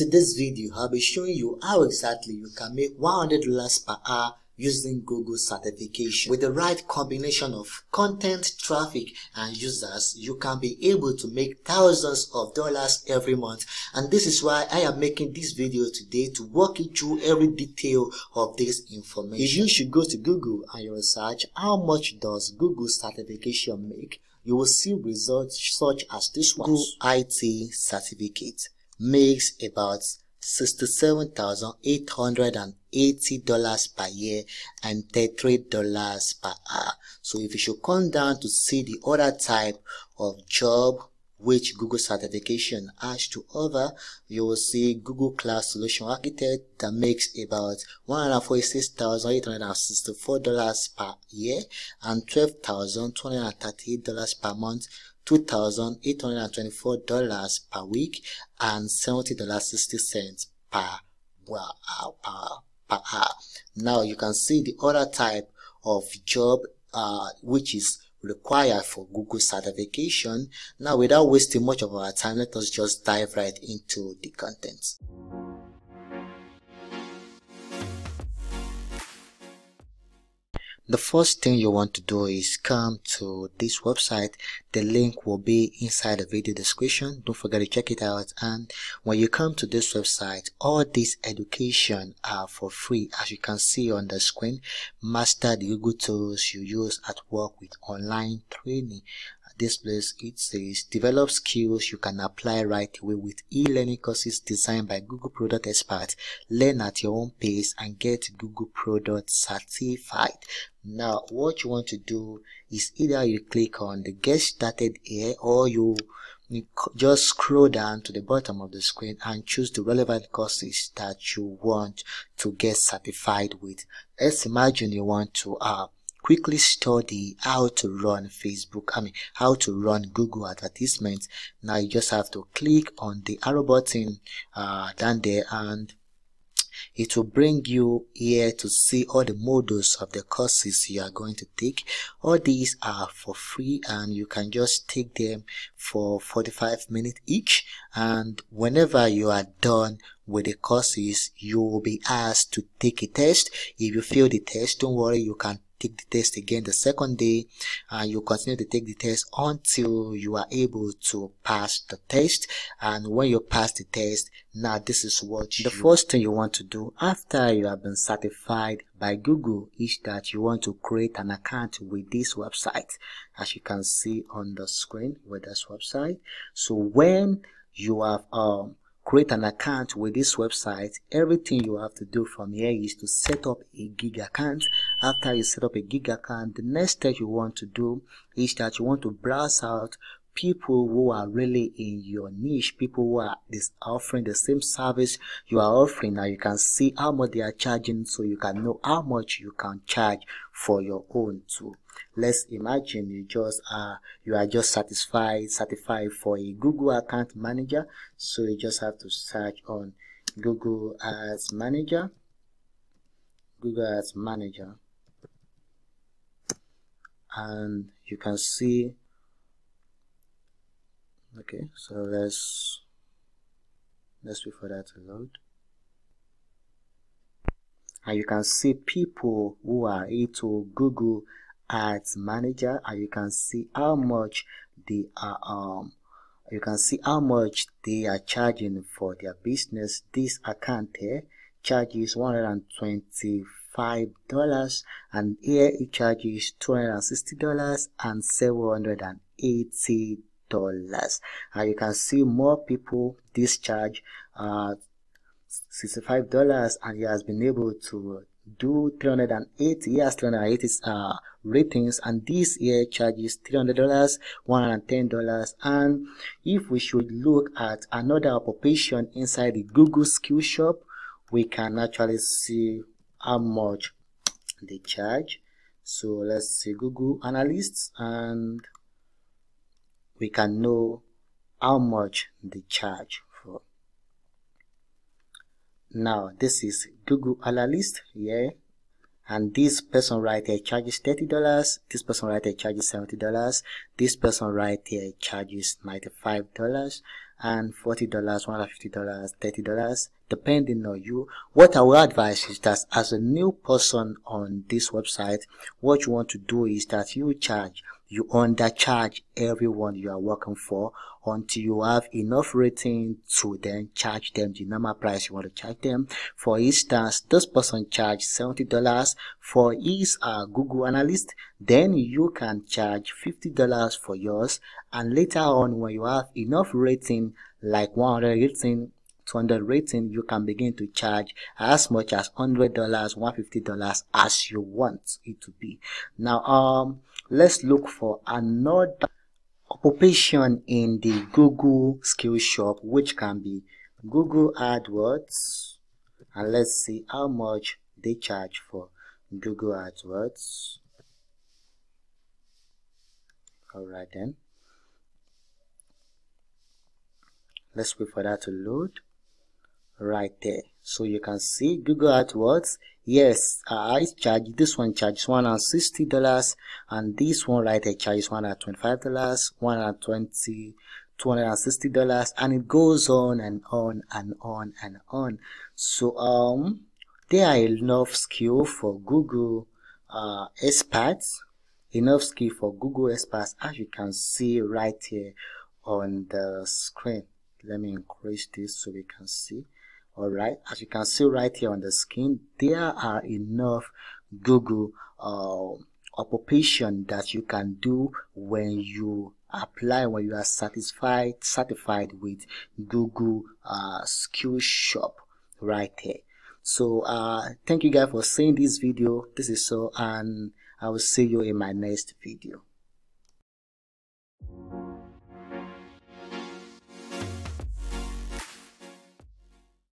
Into this video, I'll be showing you how exactly you can make $100 per hour using Google certification. With the right combination of content, traffic, and users, you can be able to make thousands of dollars every month. And this is why I am making this video today to walk you through every detail of this information. If you should go to Google and you research how much does Google certification make, you will see results such as this one. Google IT certificate makes about $67,880 per year and $33 per hour. So if you should come down to see the other type of job which Google certification has to offer, you will see Google Cloud Solution Architect that makes about $146,864 per year and $12,238 per month $2,824 per week and $70.60 per, uh, per, per hour. Now you can see the other type of job uh, which is required for Google certification. Now without wasting much of our time, let us just dive right into the content. The first thing you want to do is come to this website. The link will be inside the video description. Don't forget to check it out. And when you come to this website all this education are for free. As you can see on the screen master the google tools you use at work with online training this place it says develop skills you can apply right away with e-learning courses designed by google product experts learn at your own pace and get google product certified. Now what you want to do is either you click on the get started here or you just scroll down to the bottom of the screen and choose the relevant courses that you want to get certified with. Let's imagine you want to uh, quickly study how to run Facebook, I mean, how to run Google advertisements. Now you just have to click on the arrow button uh, down there and it will bring you here to see all the modules of the courses you are going to take. All these are for free and you can just take them for 45 minutes each. And whenever you are done with the courses you will be asked to take a test. If you fail the test don't worry you can take the test again the second day and you continue to take the test until you are able to pass the test. And when you pass the test now this is what the first thing you want to do after you have been certified by google is that you want to create an account with this website. As you can see on the screen with this website. So when you have um create an account with this website everything you have to do from here is to set up a gig account after you set up a gig account the next step you want to do is that you want to browse out people who are really in your niche people who are offering the same service you are offering. Now you can see how much they are charging so you can know how much you can charge for your own too. Let's imagine you just are you are just satisfied certified for a google account manager. So you just have to search on google ads manager. Google ads manager and you can see okay so let's let's wait for that to load. And you can see people who are into google ads manager and you can see how much they are um you can see how much they are charging for their business. This account here charges 125 dollars and here it charges 260 dollars and 780 dollars. And you can see more people discharge uh 65 dollars and he has been able to do 380 yes 380 uh ratings and this year charges 300 dollars 110 dollars. And if we should look at another occupation inside the google skill shop we can actually see how much they charge. So let's see google analysts and we can know how much they charge for. Now this is google analyst here and this person right here charges $30 this person right here charges $70 this person right here charges $95 and $40, $150, $30, depending on you. What I will advise is that as a new person on this website, what you want to do is that you charge, you undercharge everyone you are working for until you have enough rating to then charge them the normal price you want to charge them. For instance, this person charged $70 for his uh, Google analyst, then you can charge $50 for yours and later on when you have enough rating like 100 rating 200 rating you can begin to charge as much as $100 $150 as you want it to be now um let's look for another occupation in the Google skill shop which can be Google AdWords. And let's see how much they charge for Google AdWords. Alright then. Let's wait for that to load right there. So you can see google adwords. Yes i charge this one charges 160 dollars. And this one right here charges 125 dollars 120 260 dollars. And it goes on and on and on and on. So um there are enough skill for google uh experts. Enough skill for google experts as you can see right here on the screen. Let me increase this so we can see all right. As you can see right here on the screen there are enough google uh, occupation that you can do when you apply when you are satisfied certified with google uh, skill shop right here. So uh thank you guys for seeing this video. This is so and i will see you in my next video